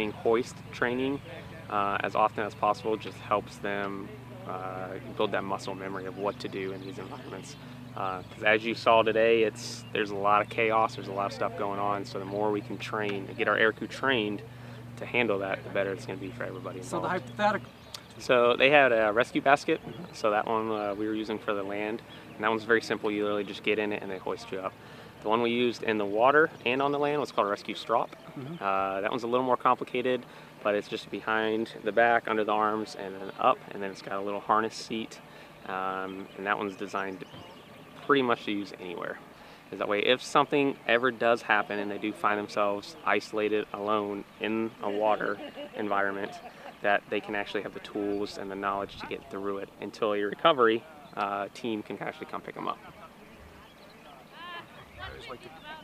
hoist training uh, as often as possible just helps them uh, build that muscle memory of what to do in these environments. Because uh, as you saw today, it's there's a lot of chaos, there's a lot of stuff going on. So the more we can train, get our air crew trained to handle that, the better it's going to be for everybody involved. So the hypothetical. So they had a rescue basket. So that one uh, we were using for the land, and that one's very simple. You literally just get in it and they hoist you up. The one we used in the water and on the land was called a rescue strop. Mm -hmm. uh, that one's a little more complicated, but it's just behind the back, under the arms, and then up, and then it's got a little harness seat. Um, and that one's designed pretty much to use anywhere. Is that way, if something ever does happen and they do find themselves isolated, alone in a water environment, that they can actually have the tools and the knowledge to get through it until a recovery uh, team can actually come pick them up like to